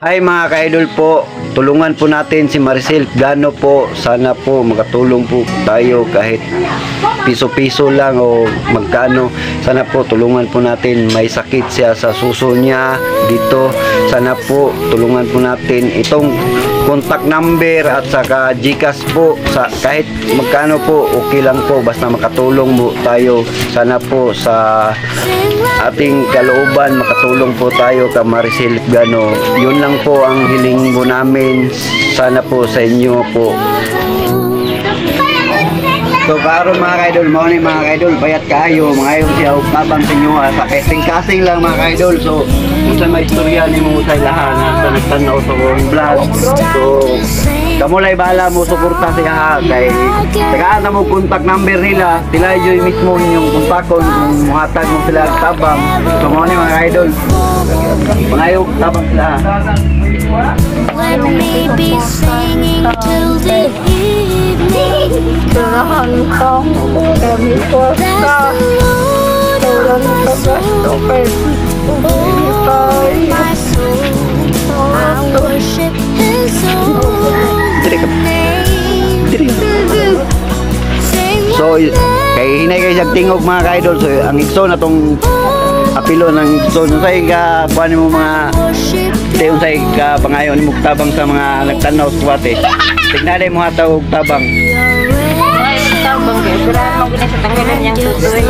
Hi mga ka-idol po, tulungan po natin si Maricel Gano po. Sana po makatulong po tayo kahit piso-piso lang o magkano. Sana po tulungan po natin. May sakit siya sa suso niya dito. Sana po tulungan po natin itong contact number at saka Gcash po. Sa kahit magkano po okay lang po. Basta makatulong mo tayo sana po sa ating kalooban. Makatulong po tayo ka Maricel Gano. Yun lang po ang hiling po namin. Sana po sa inyo po So karon mga kaidol, ni mga kaidol, bayat kaayo, mga ayon siya tabang sa inyo ah, sa kasing-kasing lang mga kaidol. So unsa may istorya nimo sa ilahan nga sa nagtanaw sa akong vlog. So kamo lay bala mo suporta siya ha kay tagaan na mo contact number nila, sila joy mismo yung kontakon kung muhatag mo sila tabang. So mo mga kaidol, mga ayo tabang sila. Let me be singing evening. Tirahan ka, kami ko Bless ka. the Lord, Tulan oh ka my gasto soul. I worship His So kay hinay kay siyang tingog mga kaidol. So ang igso na tong apilo ng igso unsay ka kuan mo mga Te unsay ka pangayon mo tabang sa mga nagtanaw sa kuwate. Tignan mo hataw tabang. Tirahan mo gina sa tanggalan niyang tutoy.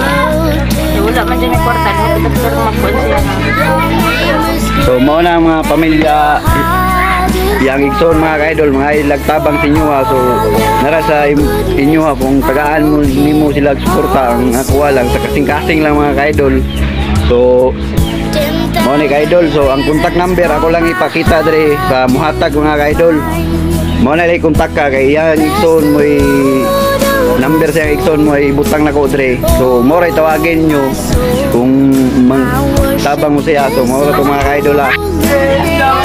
Wala man dyan may kwarta? Tapos pero magkuhan siya. So mao na ang mga pamilya yang igsoon mga kaidol mga ilag tabang sa inyo ha. So nara sa inyo ha kung tagaan mo nimo sila suporta ang ako lang sa kasing-kasing lang mga kaidol. So Mo ni ka-idol, so ang contact number ako lang ipakita dre sa muhatag mga ka-idol. Mo na lay kontak ka kay yan Ikson mo number sa Ikson mo ibutang na ko dre. So mo ray tawagin nyo kung mang tabang mo siya so mo ra mga ka-idol ha.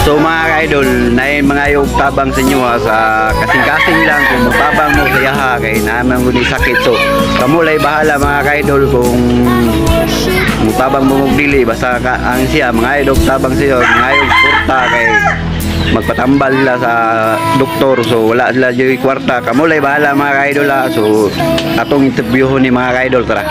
So mga ka-idol, na mga yung tabang sa inyo ha, sa kasing-kasing lang kung tabang mo siya ha kay naman ko ni sakit. So kamo lay bahala mga ka-idol kung mutabang mo dili basta ka ang siya mga idol tabang siya mga idol porta kay magpatambal sila sa doktor. So wala sila joy kwarta. Kamo lay bahala mga idol ha. So atong interview ni mga idol tara